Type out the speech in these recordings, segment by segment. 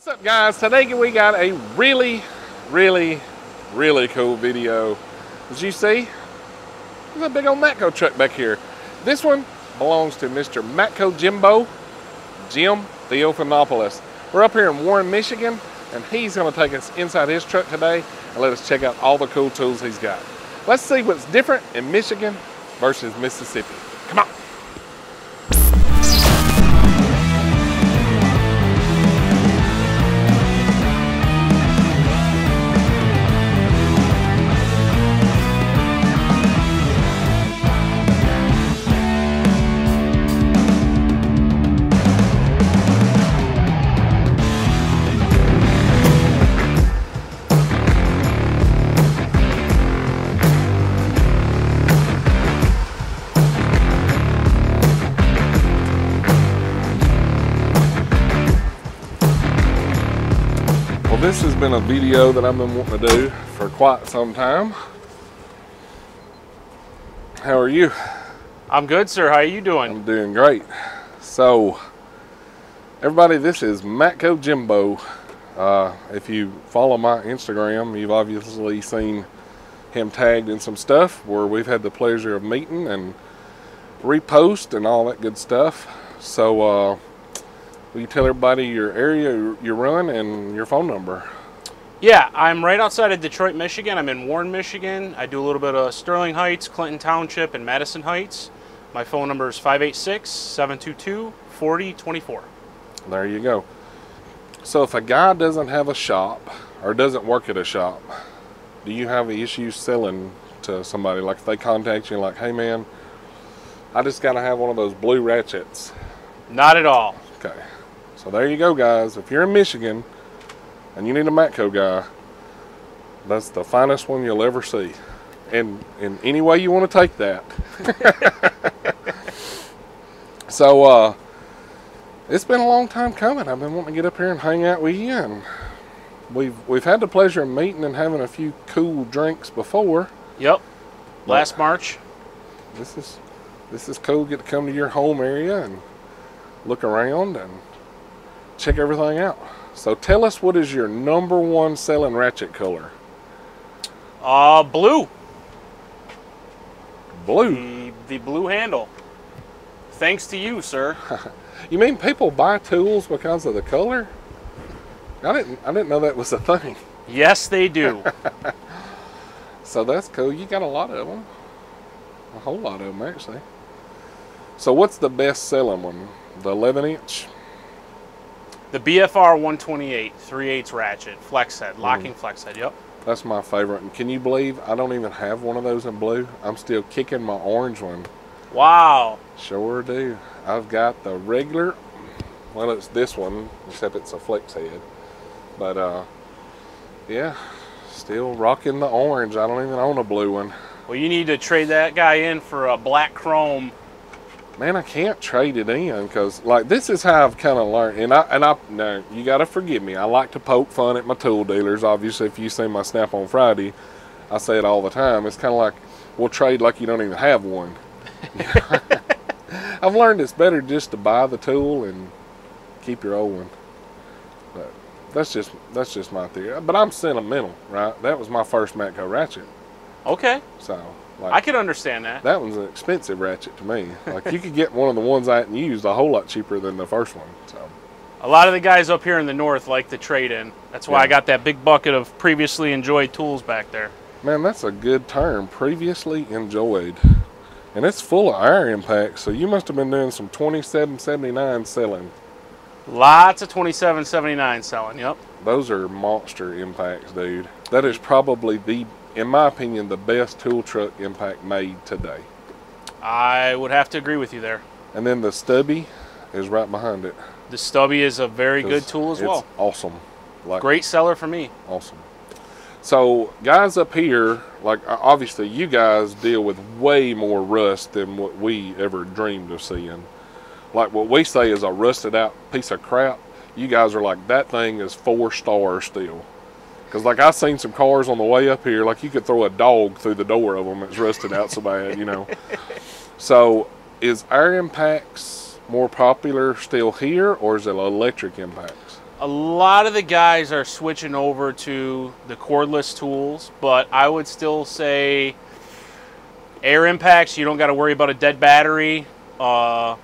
What's up guys? Today we got a really, really, really cool video. As you see, there's a big old Matco truck back here. This one belongs to Mr. Matco Jimbo, Jim Theofanopoulos. We're up here in Warren, Michigan, and he's gonna take us inside his truck today and let us check out all the cool tools he's got. Let's see what's different in Michigan versus Mississippi. Come on. Been a video that I've been wanting to do for quite some time. How are you? I'm good, sir. How are you doing? I'm doing great. So, everybody, this is Matco Jimbo. Uh, if you follow my Instagram, you've obviously seen him tagged in some stuff where we've had the pleasure of meeting and repost and all that good stuff. So, uh, will you tell everybody your area you run and your phone number? Yeah, I'm right outside of Detroit, Michigan. I'm in Warren, Michigan. I do a little bit of Sterling Heights, Clinton Township, and Madison Heights. My phone number is 586 722 4024. There you go. So if a guy doesn't have a shop or doesn't work at a shop, do you have an issue selling to somebody? Like if they contact you like, hey man, I just gotta have one of those blue ratchets. Not at all. Okay. So there you go guys. If you're in Michigan and you need a Matco guy, that's the finest one you'll ever see. And in any way you want to take that. so uh it's been a long time coming. I've been wanting to get up here and hang out with you and we've we've had the pleasure of meeting and having a few cool drinks before. Yep. Last March. This is this is cool. Get to come to your home area and look around and check everything out. So tell us what is your number one selling ratchet color? Uh, blue. Blue. The, the blue handle. Thanks to you, sir. You mean people buy tools because of the color? I didn't I didn't know that was a thing. yes, they do. So that's cool. You got a lot of them. A whole lot of them actually. So what's the best selling one? The 11 inch? The BFR 128, 3 8 ratchet, flex head, locking flex head. Yep. That's my favorite. And can you believe I don't even have one of those in blue? I'm still kicking my orange one. Wow. Sure do. I've got the regular, well, it's this one, except it's a flex head. But, uh, yeah, still rocking the orange. I don't even own a blue one. Well, you need to trade that guy in for a black chrome. Man, I can't trade it in because, like, this is how I've kind of learned. And I, and I, now, you got to forgive me. I like to poke fun at my tool dealers. Obviously, if you see my Snap-on Friday, I say it all the time. It's kind of like, we'll trade like you don't even have one. I've learned it's better just to buy the tool and keep your old one. But that's just that's just my theory. But I'm sentimental, right? That was my first Matco ratchet, Okay. so like I could understand that. that one's an expensive ratchet to me. Like you could get one of the ones I hadn't used a whole lot cheaper than the first one. So A lot of the guys up here in the north like to trade in. That's why Yeah. I got that big bucket of previously enjoyed tools back there. man, that's a good term. Previously enjoyed. And it's full of air impacts, so you must have been doing some 2779 selling. Lots of 2779 selling. Yep. Those are monster impacts, dude. That is probably the, in my opinion, the best tool truck impact made today. I would have to agree with you there. And then the stubby is right behind it. The stubby is a very good tool as it's well. Awesome. Like Great seller for me. awesome. So guys up here, like obviously you guys deal with way more rust than what we ever dreamed of seeing. Like what we say is a rusted out piece of crap. You guys are like that thing is four star still. Because like I've seen some cars on the way up here, like you could throw a dog through the door of them. It's rusted out so bad, you know. So is air impacts more popular still here, or is it electric impacts? a lot of the guys are switching over to the cordless tools, but I would still say air impacts. You don't got to worry about a dead battery. Uh,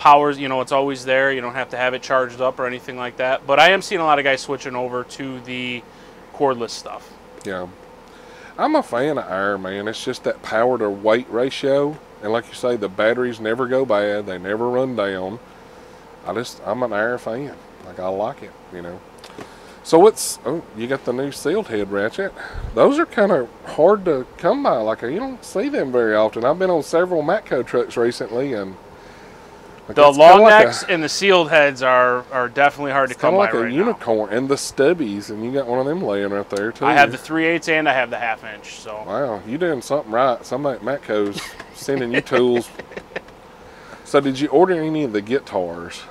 powers, you know, it's always there. You don't have to have it charged up or anything like that. But I am seeing a lot of guys switching over to the cordless stuff. Yeah. I'm a fan of air, man. It's just that power to weight ratio. And like you say, the batteries never go bad. They never run down. I just, I'm an air fan. Like, I like it, you know. So what's, oh, you got the new sealed head ratchet. Those are kind of hard to come by. Like, you don't see them very often. I've been on several Matco trucks recently and like, The long like a- necks and the sealed heads are, are definitely hard to come of by like a right now. unicorn, and the stubbies, and you got one of them laying right there too. I have the 3 8 and I have the half inch. So Wow, you doing something right. Somebody at Matco's sending you tools. So, did you order any of the guitars?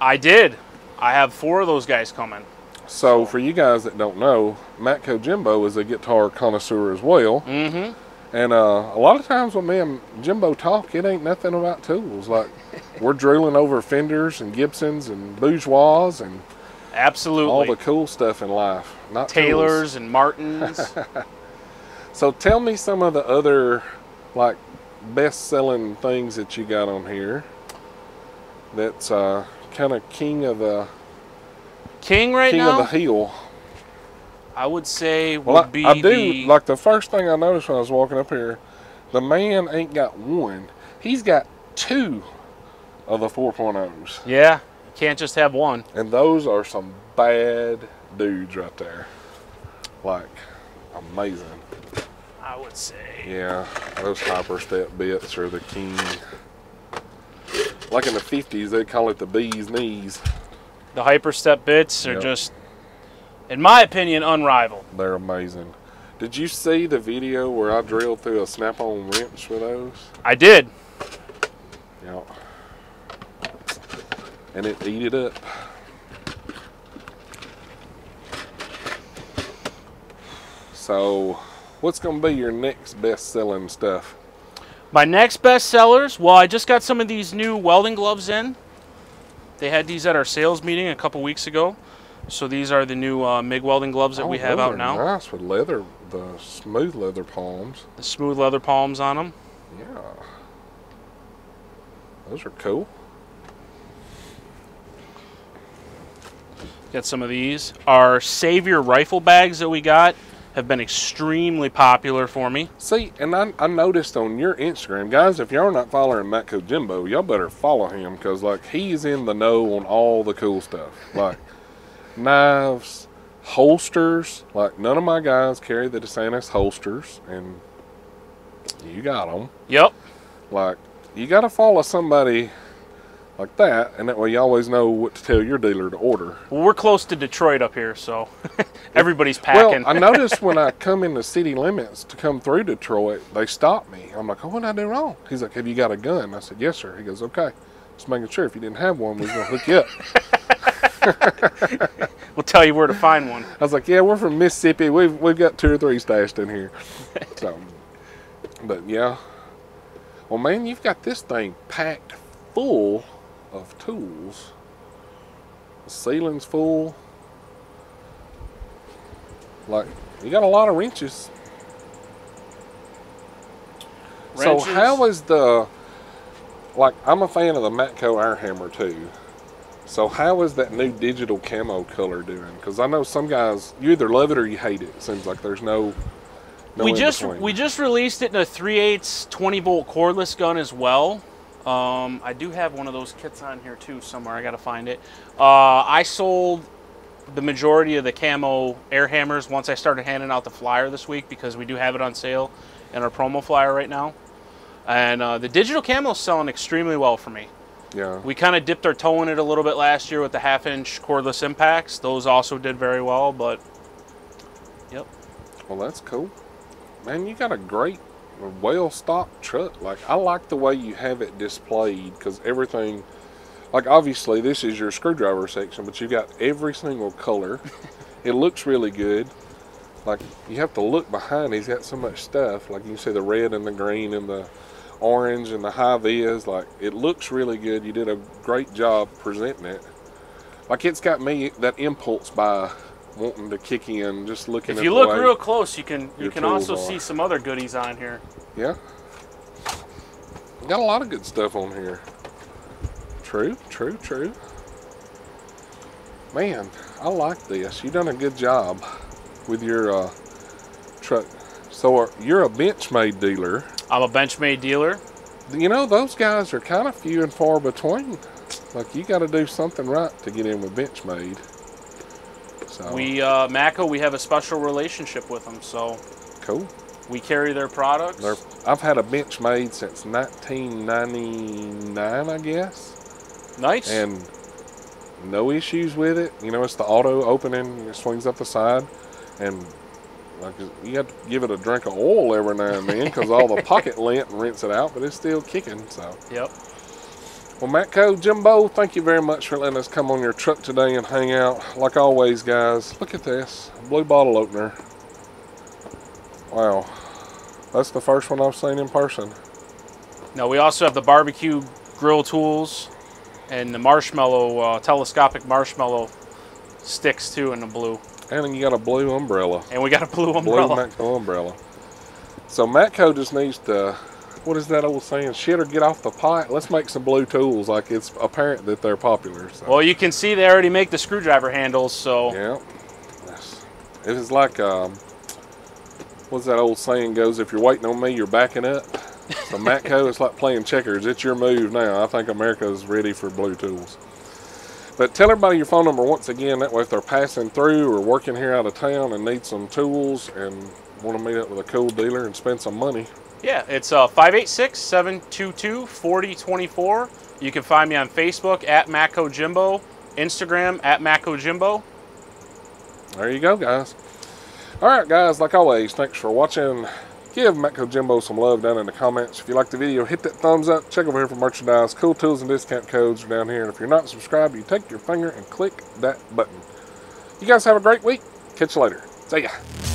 I did. I have four of those guys coming. So, for you guys that don't know, Matco Jimbo is a guitar connoisseur as well. Mm-hmm. And uh, a lot of times when me and Jimbo talk, it ain't nothing about tools. Like, we're drilling over Fenders and Gibsons and Bourgeois and Absolutely. all the cool stuff in life. Not tools. Taylors and Martins. So tell me some of the other like best selling things that you got on here. That's uh, kind of king of the King right king now, of the hill. I would say would Well, I, be I do the like the first thing I noticed when I was walking up here. The man ain't got one; he's got two of the 4.0s, yeah. Can't just have one. and those are some bad dudes right there. Like amazing. I would say. Yeah, those hyper step bits are the king. Like in the 50s, they call it the bee's knees. The hyperstep bits are Yep. just, in my opinion, unrivaled. They're amazing. Did you see the video where I drilled through a Snap-on wrench with those? I did. Yeah. And it ate it up. So, what's going to be your next best selling stuff? My next best sellers, well, I just got some of these new welding gloves in. They had these at our sales meeting a couple weeks ago. So these are the new uh, MIG welding gloves that Oh, we have out now. Nice with leather, the smooth leather palms. The smooth leather palms on them. Yeah. Those are cool. Got some of these. Our Savior rifle bags that we got have been extremely popular for me. See, and I, I noticed on your Instagram, guys, if y'all not following Matco Jimbo, y'all better follow him because, like, he's in the know on all the cool stuff. Like, knives, holsters. Like, none of my guys carry the DeSantis holsters, and you got them. Yep. Like, you got to follow somebody like that, and that way you always know what to tell your dealer to order. Well, we're close to Detroit up here, so everybody's packing. Well, I noticed when I come in the city limits to come through Detroit, they stop me. I'm like, oh, what did I do wrong? He's like, have you got a gun? I said, yes, sir. He goes, okay. Just making sure if you didn't have one, we are going to hook you up. we'll tell you where to find one. I was like, yeah, we're from Mississippi. We've, we've got two or three stashed in here. So, but yeah. Well, man, you've got this thing packed full of tools. The ceiling's full. Like, you got a lot of wrenches. So Wrenches. how is the like I'm a fan of the Matco air hammer too. So how is that new digital camo color doing? Because I know some guys you either love it or you hate it. It seems like there's no. no we in just between. we just released it in a 3 8 20 volt cordless gun as well. Um, I do have one of those kits on here too somewhere. I gotta find it. Uh, I sold the majority of the camo air hammers once I started handing out the flyer this week because we do have it on sale in our promo flyer right now. And uh, the digital camo is selling extremely well for me. Yeah. We kind of dipped our toe in it a little bit last year with the half inch cordless impacts. Those also did very well, but yep. Well, that's cool. Man, you got a great, well stocked truck. Like, I like the way you have it displayed because everything, like, obviously, this is your screwdriver section, but you've got every single color. it looks really good. Like, you have to look behind, he's got so much stuff. Like, you can see the red and the green and the orange and the high vis. Like, it looks really good. You did a great job presenting it. Like it's got me that impulse by wanting to kick in, just looking. If you look real close, you can you can also are. see some other goodies on here. Yeah. Got a lot of good stuff on here. True, true, true. Man, I like this. You done a good job with your uh, truck. So uh, you're a Benchmade dealer. I'm a Benchmade dealer. You know, those guys are kind of few and far between. Like, you got to do something right to get in with Benchmade. So, We uh, Matco, we have a special relationship with them, so cool. we carry their products. They're, I've had a Benchmade since 1999, I guess. nice. and no issues with it. You know, it's the auto opening, it swings up the side, and like you have to give it a drink of oil every now and then because all the pocket lint rinse it out, but it's still kicking. So, yep. well, Matco Jimbo, thank you very much for letting us come on your truck today and hang out. Like always, guys, look at this blue bottle opener. Wow, that's the first one I've seen in person. Now we also have the barbecue grill tools and the marshmallow uh, telescopic marshmallow sticks too in the blue. And then you got a blue umbrella. And we got a blue umbrella. Blue. Matco umbrella. So Matco just needs to, what is that old saying? Shit or get off the pot. Let's make some blue tools. Like it's apparent that they're popular. So. Well, you can see they already make the screwdriver handles, so yeah. Yes. It is like, um, what's that old saying goes? If you're waiting on me, you're backing up. So Matco, it's like playing checkers. It's your move now. I think America's ready for blue tools. But tell everybody your phone number once again. That way, if they're passing through or working here out of town and need some tools and want to meet up with a cool dealer and spend some money, yeah, it's uh, 586-722-4024. You can find me on Facebook at Matco Jimbo, Instagram at Matco Jimbo. there you go, guys. All right, guys, like always, thanks for watching. Give Matco Jimbo some love down in the comments. If you like the video, hit that thumbs up. Check over here for merchandise. Cool tools and discount codes are down here. And if you're not subscribed, you take your finger and click that button. You guys have a great week. Catch you later. See ya.